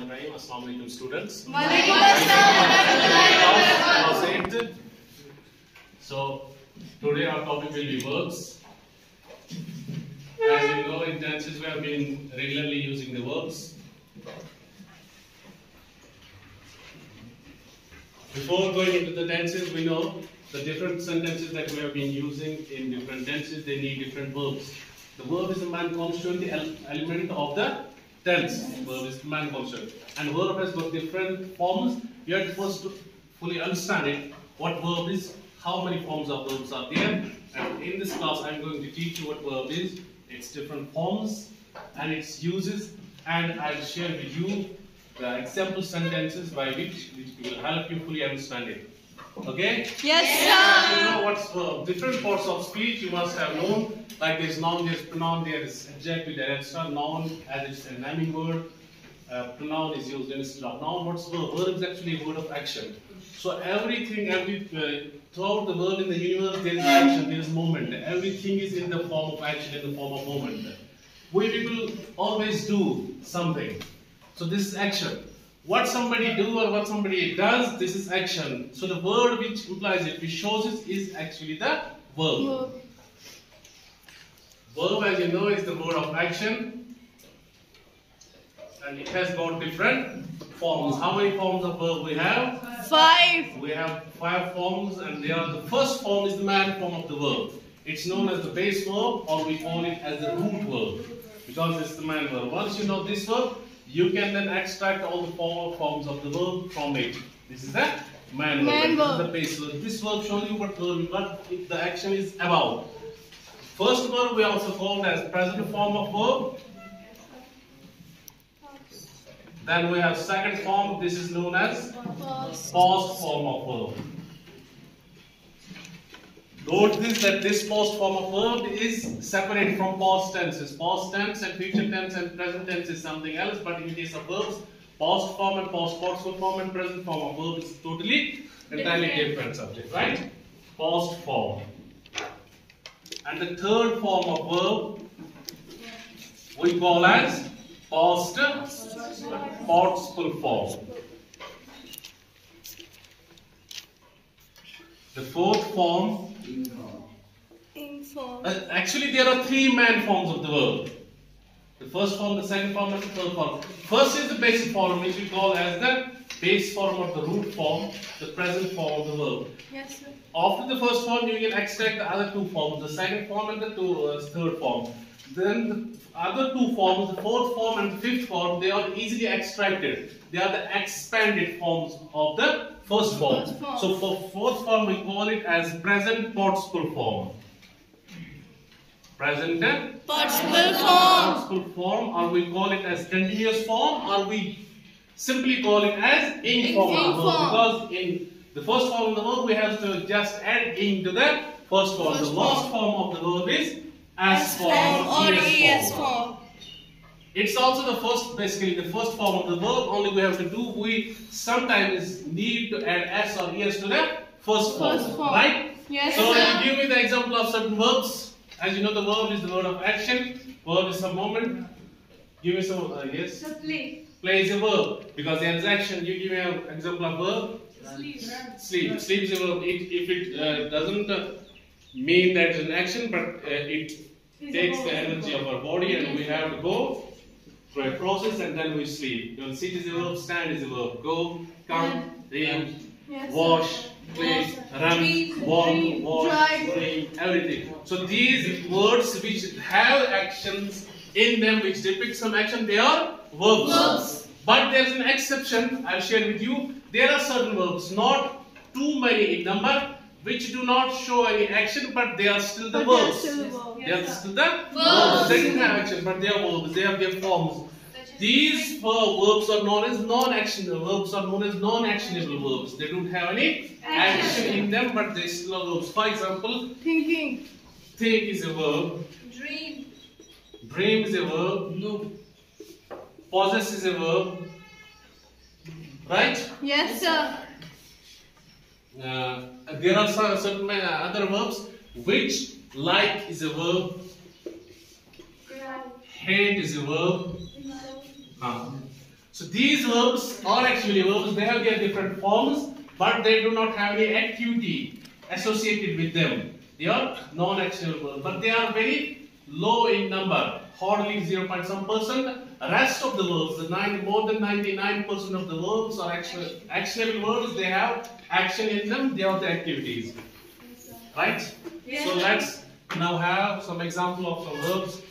Bismillahirrahmanirrahim. Assalamu alaikum students. Class. So today our topic will be verbs. As you know, in tenses we have been regularly using the verbs. Before going into the tenses, we know the different sentences that we have been using in different tenses, they need different verbs. The verb is a man constituent el- element of the tense. Verb is man constituent. And verb has got different forms. You have to first fully understand it. What verb is, how many forms of verbs are there. And in this class, I'm going to teach you what verb is, its different forms and its uses. And I'll share with you the example sentences by which, which will help you fully understand it. Okay? Yes, sir. You know what's uh, different parts of speech you must have known. Like there's noun, there's pronoun, there is adjective, there is extra noun as it's a naming word. Uh, pronoun is used instead of noun. What's verb? Verb is actually a word of action. So everything, every uh, throughout the world in the universe, there is action, there is movement. Everything is in the form of action, in the form of movement. We people always do something. So this is action. What somebody do or what somebody does, this is action. So the word which implies it, which shows it, is actually the verb. Verb, as you know, is the word of action. And it has got different forms. How many forms of verb we have? Five. We have five forms, and they are the first form is the man form of the verb. It's known as the base verb, or we call it as the root verb, because it's the man verb. Once you know this verb, you can then extract all the four forms of the verb from it. This is the man verb. Man and This is verb. the base verb. This verb shows you what verb, what the action is about. First verb we also called as present form of verb. Then we have second form. This is known as past form of verb. Note this that this past form of verb is separate from past tenses. Past tense and future tense and present tense is something else, but in case of verbs, past form and past participle form and present form of verb is totally entirely different subject, right? Past form. And the third form of verb we call as past participle form. The fourth form, Inform. uh, actually there are three main forms of the verb. The first form, the second form, and the third form. First is the basic form, which we call as the base form or the root form, the present form of the verb. Yes, sir. After the first form, you can extract the other two forms, the second form and the two, uh, third form. Then the other two forms, the fourth form and the fifth form, they are easily extracted. They are the expanded forms of the first form. First form. So for fourth form, we call it as present participle form. Present Participle form. participle form, or we call it as continuous form, or we simply call it as ing form. of Ing the verb. form. Because in the first form of the verb, we have to just add ing to the first form. First the last form. form of the verb is as form Form or or ES form. It's also the first, basically the first form of the verb. Only we have to do, we sometimes need to add s or es to the first form, First form. right? Yes, So sir. give me the example of certain verbs. As you know, the verb is the word of action. Verb is some moment. Give me some, uh, yes. Play. Play is a verb because there is action. You give me an example of verb. Sleep. Sleep Sleep is a verb. It, if it uh, doesn't uh, mean that it's an action, but uh, it takes the energy of our body and we have to go through a process and then we sleep. You know, sit is a verb, stand is a verb. Go, come, read, Yes, wash, play, Yes, run, Dream, walk, dream, wash, dream, everything. So these words which have actions in them which depict some action, they are verbs. Verbs. But there is an exception, I'll share with you. There are certain verbs, not too many in number, which do not show any action, but they are still the But verbs. Still the verb. They are still verbs. They don't action, but they are verbs. They have their forms. These ver- verbs are known as non-actionable verbs are known as non-actionable verbs. They don't have any action in them, but they still are verbs. For example, Thinking. think is a verb, Dream. dream is a verb, No. possess is a verb, right? Yes, sir. Uh, there are some, certain other verbs which like is a verb, hate is a verb, uh, So these verbs are actually verbs, they have their different forms, but they do not have any activity associated with them. They are non-actual verbs, but they are very low in number, hardly 0. point some percent. Rest of the verbs, the nine, more than 99% of the verbs are actual, actionable verbs, they have action in them, they are the activities. Right? So let's now have some example of some verbs.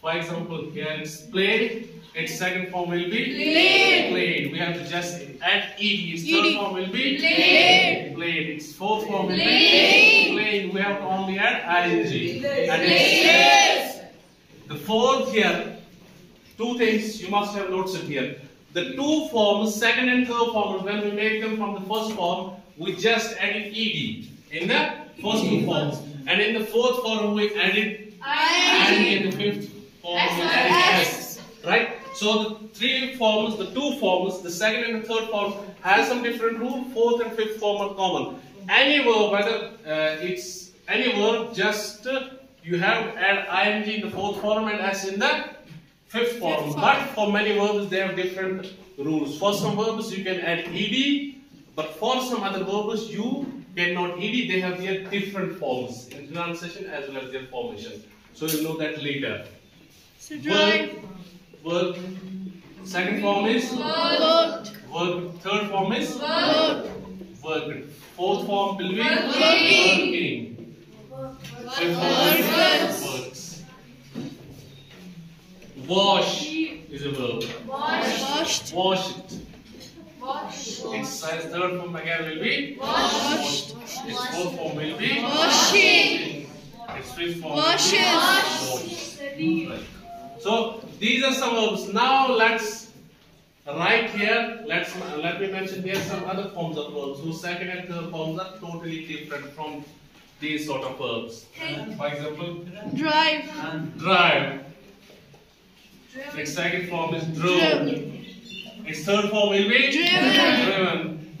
For example, here it's played. Its second form will be Played. Played. We have to just add ed. Its third form will be Played. Played. Its fourth form will be Played. Played. We have to only add ing. And its the fourth here, two things you must have noticed here. The two forms, second and third forms, when we make them from the first form, we just added ed in the first two forms. And in the fourth form, we added and in the fifth form, we added s. Right? So the three forms, the two forms, the second and the third form has some different rule. Fourth and fifth form are common. Any verb, whether uh, it's any verb, just uh, you have add ing in the fourth form and s in the fifth form. Fifth form. But for many verbs, they have different rules. For some verbs, you can add ed, but for some other verbs, you cannot ed. They have their different forms in pronunciation as well as their formation. So you'll know that later. So drive. Verb, verb. Second form is Worked. verb. Third form is Worked. worked. Fourth form will be Working. working. Fifth form is Works. works. Wash is a verb. Washed. Wash it. Its third form again will be Washed. Its fourth form will be Washing. Its fifth form Washes. will be wash. So these are some verbs. Now let's write here. Let's let me mention here some other forms of verbs whose second and third forms are totally different from these sort of verbs. For example, Drive. And drive. Its second form is drove. Driven. Its third form will be Driven. driven.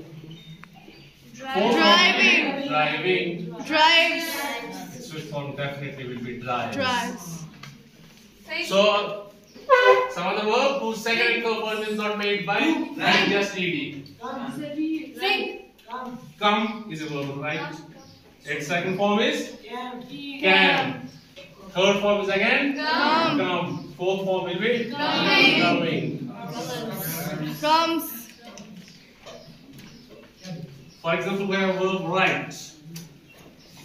Fourth form- Driving. Driving. Drives. Its fifth form definitely will be drives. Drives. So, some other verb whose second and third form is not made by and just ed. Sing. Come is a verb, right? Its second form is Can. can. Third form is again Come. come. Fourth form will be Coming. coming. Comes. For example, we have verb write.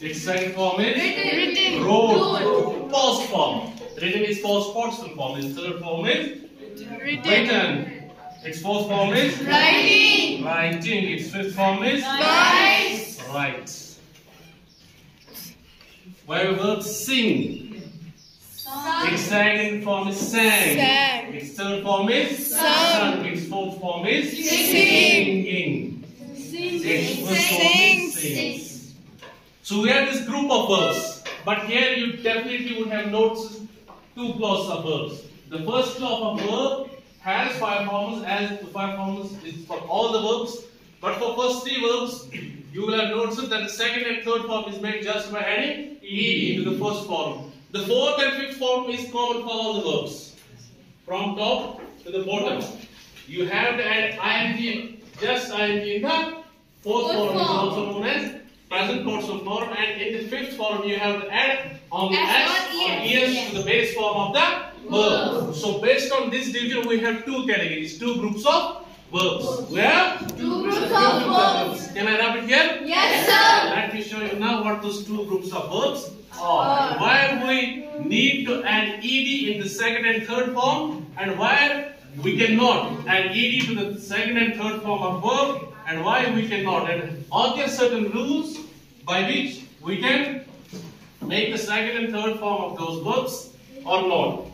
Its second form is Written. wrote. Past form. Written is past partial form. Its third form is Written. written. Its fourth form is Writing. writing. Its fifth form is. We have a verb sing. Its second form is sang. Sang. Its third form is Sung. Its fourth form is Sing. singing. Its fifth form is Sings. sings. So we have this group of verbs, but here you definitely would have noticed two clauses of verbs. The first clause of verb has five forms, as the five forms is for all the verbs. But for first three verbs, you will have noticed that the second and third form is made just by adding e into the first form. The fourth and fifth form is common for all the verbs, from top to the bottom. You have to add ing, just ing in the fourth form, is also known as present partial form, and in the fifth form you have to add on the S or es to the base form of the verb. So based on this division, we have two categories, two groups of verbs. We have Two groups two of verbs. Can I wrap it here? Yes, sir. Let me show you now what those two groups of verbs oh. are. Why we need to add ed in the second and third form, and why we cannot add ed to the second and third form of verb, and why we cannot. And are there certain rules by which we can make the second and third form of those verbs or not?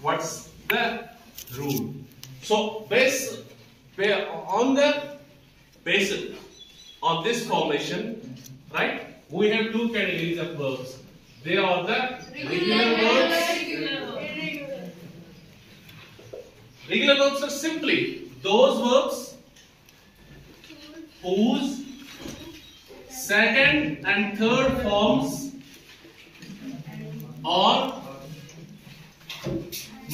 What's the rule? So, based on the basis on this formation, right? We have two categories of verbs. They are the regular verbs. Regular verbs are simply those verbs whose second and third forms are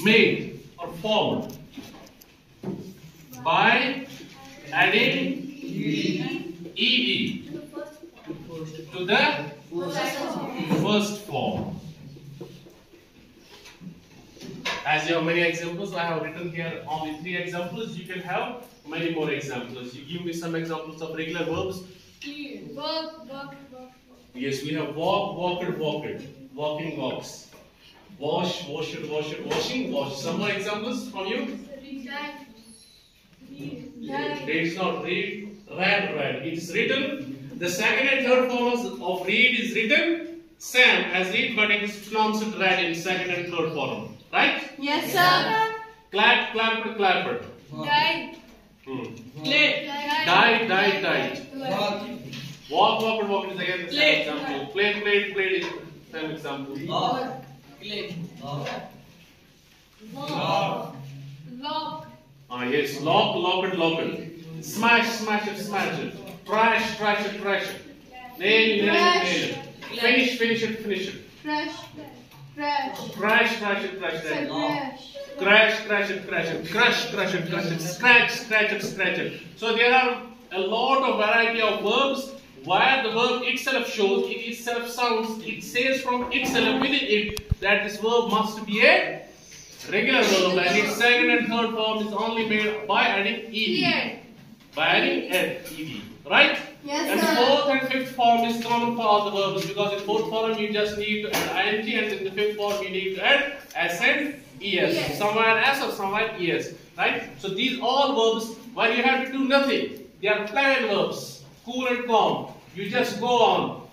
made or formed by adding ed to the first form. As you have many examples, I have written here only three examples. You can have many more examples. You give me some examples of regular verbs. Work, work, work, Yes, we have walk, walked, walked, walking, walks. Wash, washed, washed, washing, wash. Some more examples from you? It's not read, read, read. It's written. The second and third forms of read is written same as read, but it is pronounced read in second and third form. Right? Yes, sir. Clap, clapped, clapped. Died. Hmm. Play. Died, died, died. Walk, walked, walked is again the same Play. example. Played, played, played is same example. Lock. Lock. Ah yes, lock, locked, locked. Smash, smash it, smash it. Trash, trash it, trash it. Nail, nail, Trash. nail it. Finish, finish it, finish it. Crash. Crash. Crash, crash it, crash it. crash. Crash, crash it, crash it. Crush, crush it, crush it. Scratch, scratch it, scratch it. So there are a lot of variety of verbs where the verb itself shows, it itself sounds, it says from itself within it that this verb must be a regular verb and its second and third form is only made by adding ed. By adding ed, ed. right? Yes, and sir. fourth and fifth form is common for all the verbs because in fourth form you just need to add ing and in the fifth form you need to add s and es. Yes. Somewhere s or somewhere es. Right? So these all verbs where you have to do nothing. They are planned verbs. Cool and calm. You just go on.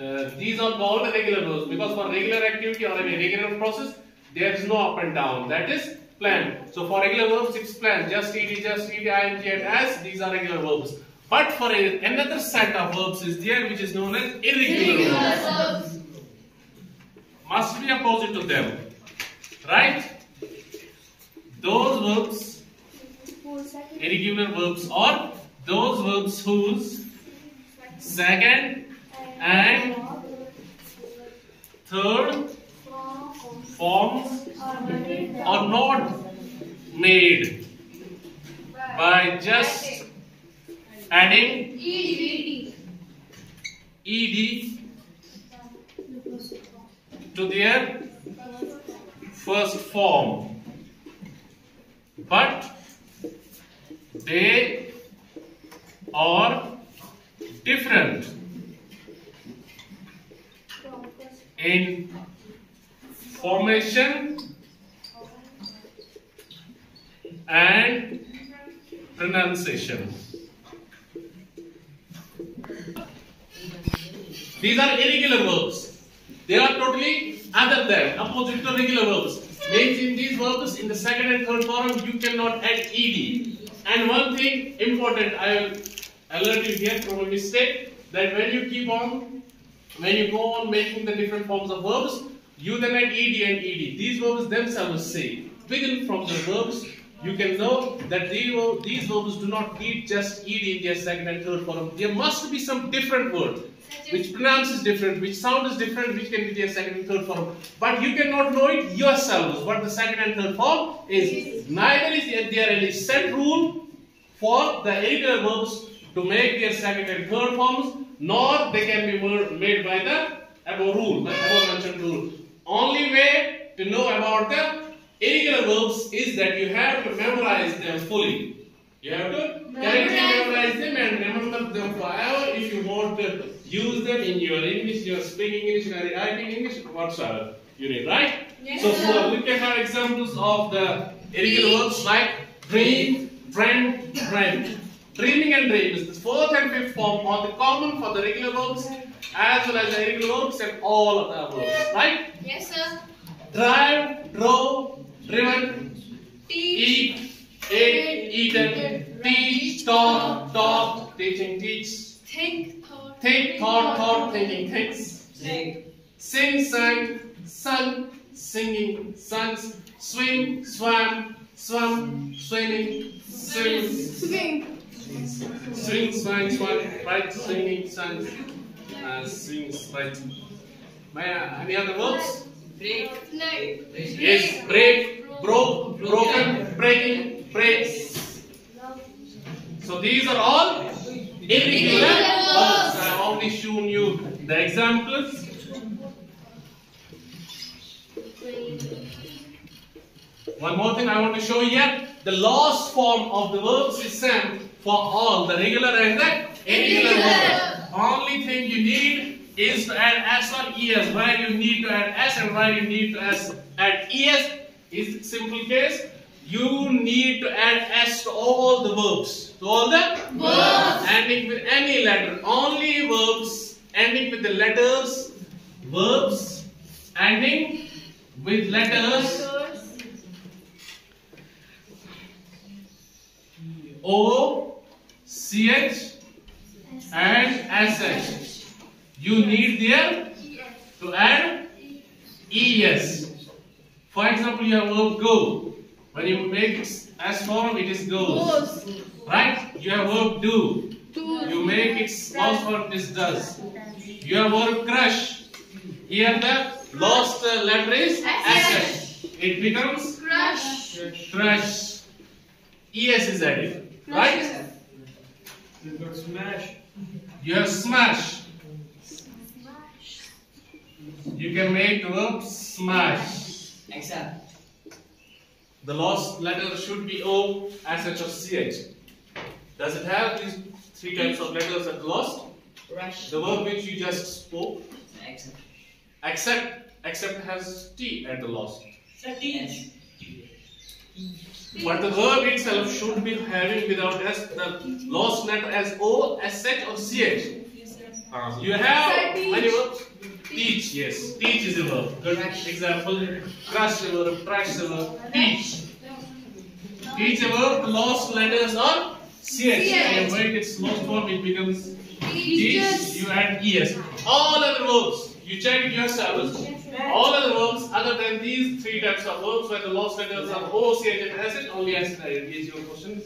Uh, these are called regular verbs because for regular activity or any regular process there is no up and down. That is plan. So for regular verbs it's plan. Just ed, just ed, ing and as. These are regular verbs. But for a, another set of verbs is there which is known as irregular verbs. Must be opposite to them. Right? Those verbs, irregular verbs or those verbs whose second and third forms are not made by just adding ed to their first form. But they are different in formation and pronunciation. These are irregular verbs. They are totally other than, opposite to regular verbs. Means in these verbs, in the second and third form, you cannot add ed. And one thing important, I will alert you here from a mistake, that when you keep on, when you go on making the different forms of verbs, you then add ed and ed. These verbs themselves say, within from the verbs, you can know that these, verbs do not need just ed in their second and third form. There must be some different word which pronounce is different, which sound is different, which can be their second and third form. But you cannot know it yourselves what the second and third form is. Neither is there any set rule for the irregular verbs to make their second and third forms, nor they can be made by the above rule, the above mentioned rule. Only way to know about the irregular verbs is that you have to memorize them fully. You have to correctly memorize them and remember them forever if you want to use them in your English, your speaking English, your writing English, whatsoever you need, right? Yes, so, so look at our examples of the irregular verbs like dream, dreamt, dreamt. Dreaming and dream is the fourth and fifth form are the common for the regular verbs as well as the irregular verbs and all of the verbs, right? Yes, sir. Drive, drove, driven, Teach. eat, ate, eaten, teach, taught, taught, teaching, teach, Think. Thought. think, thought, thought, thinking, thinks, sing, sang, sung, singing, sons, swim, swam, swum, swimming, swims, Swing. swing, swang, swam, right, swinging, sons, uh, swings, right. May I, any other words? Break. Snake. Yes, break, broke, broken, breaking, breaks, So these are all irregular verbs. I have already shown you the examples. One more thing I want to show you here. The last form of the verbs is same for all the regular and the irregular verbs. Only thing you need is to add s or es. Where you need to add s and where you need to s, add es is simple case. You need to add s to all the verbs. To all the verbs ending with any letter. Only verbs ending with the letters. Verbs ending with letters O, CH and SH. You need there to add ES. For example, you have verb go. When you make S form, it is goes. Right? You have verb do. You make it spouse form, this does. You have verb crush. Here the lost letter is SH. It becomes Crush. crush. ES is added. Right? You've got smash. You have smash. You can make the verb smash. Except. The last letter should be O, SH or CH. Does it have these three types of letters at the last? Rush. The verb which you just spoke, Except. except, except has T at the last. Yes. But the verb itself should be having without S, the last letter as O, SH or CH. Uh, you have Teach. many verbs? Teach, yes. Teach is a verb. Good example. Crush a verb, trash a verb. Teach. Teach a verb, the last letters are CH. And when it's lost form, it becomes Teach. You add ES. All other verbs, you check it yourselves. All other verbs other than these three types of verbs where the last letters are O, CH and SH, only S. Is your question?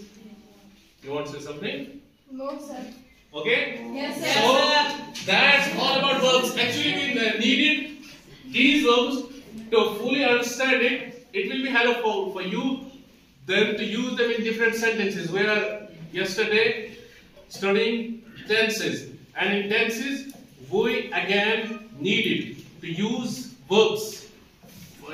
You want to say something? No, sir. Okay? Yes, sir. So that's all about verbs. Actually, we uh, needed these verbs to fully understand it. It will be helpful for you then to use them in different sentences. We are yesterday studying tenses, and in tenses we again needed to use verbs.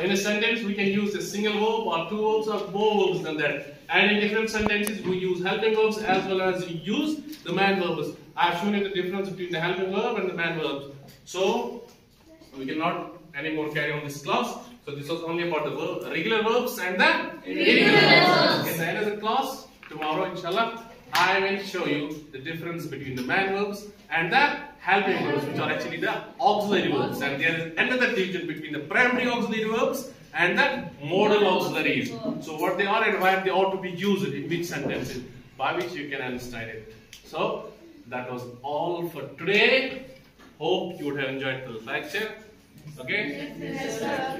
In a sentence, we can use a single verb or two verbs or more verbs than that. And in different sentences, we use helping verbs as well as we use the man verbs. I have shown you the difference between the helping verb and the man verbs. So, we cannot anymore carry on this class. So, this was only about the verb, regular verbs and the irregular verbs. In the end of the class, tomorrow, inshallah, I will show you the difference between the man verbs and the helping verbs, which are actually the auxiliary verbs. And there is another division between the primary auxiliary verbs and the modal auxiliaries. So what they are and why they ought to be used in which sentences, by which you can understand it. So that was all for today. Hope you would have enjoyed the lecture. Okay. Yes.